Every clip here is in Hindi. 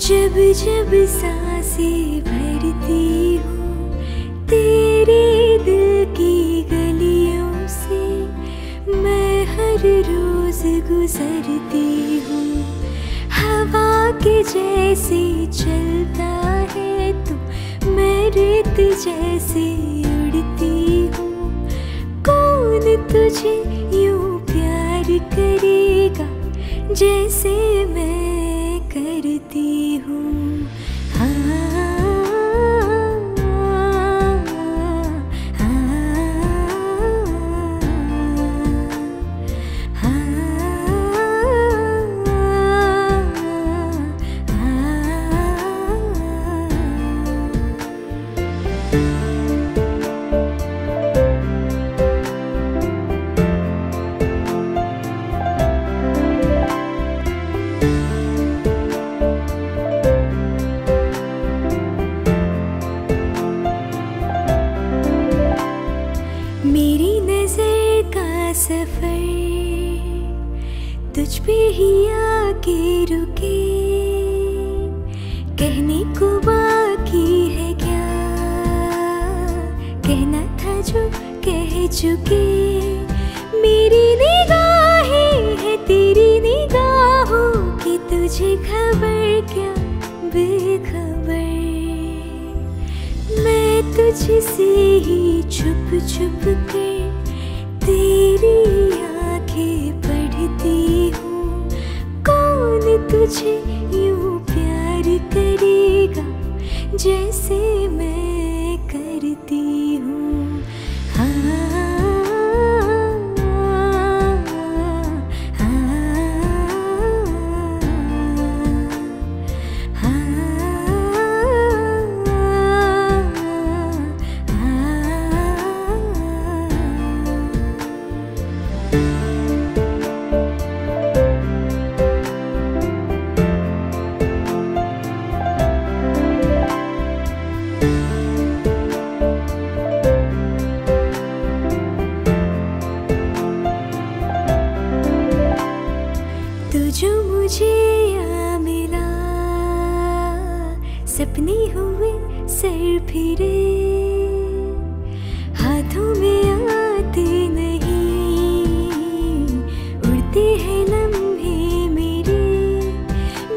जब जब साँसें भरती हूँ, तेरे दिल की गलियों से मैं हर रोज गुजरती हूँ। हवा के जैसे चलता है तू मैं रेत जैसे उड़ती हूँ। कौन तुझे यूँ प्यार करेगा जैसे मेरी नज़र का सफ़र, तुझ पे ही आके रुके। कहने को बाकी है क्या? कहना था जो कह चुके। मेरी निगाहें है तेरी निगाहों की, तुझे खबर क्या? बेखबर। मैं तुझसे ही छुप छुप के तेरी आँखें पढ़ती हूँ। कौन तुझे यूँ जो मुझे मिला। सपने हुए सर फिरे। हाथों में आते नहीं। उड़ते हैं लम्हे मेरे।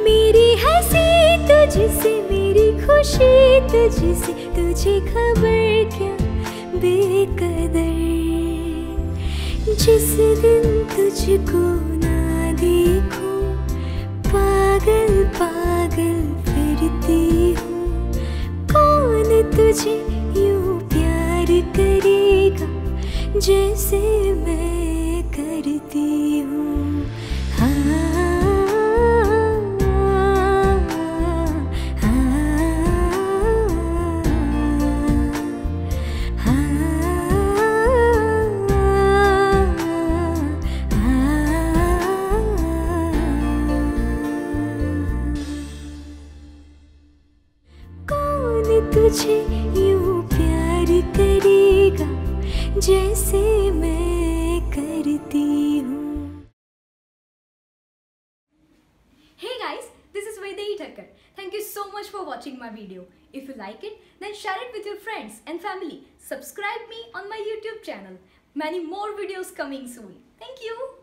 मेरी हँसी तुझसे, मेरी खुशी तुझसे। तुझे खबर क्या बेकदर? जिस दिन तुझको फिरती हूँ। कौन तुझे यूँ प्यार करेगा जैसे मैं? यूँ प्यार करेगा जैसे मैं करती हूँ Hey guys, this is Vaidehi Thakkar. Thank you so much for watching my video. If you like it, then share it with your friends and family. Subscribe me on my YouTube channel. Many more videos coming soon. Thank you.